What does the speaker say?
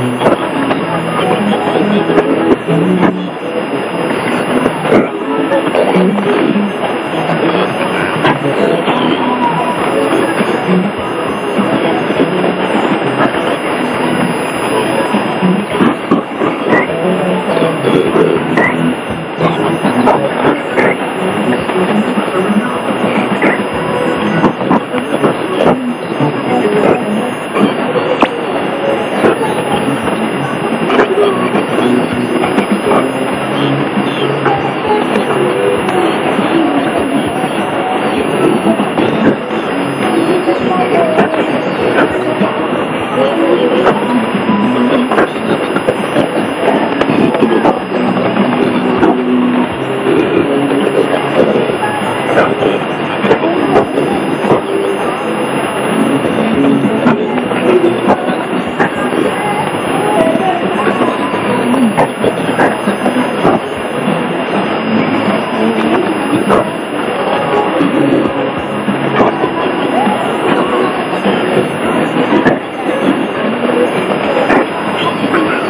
Thank you. 怎么了？Thank you.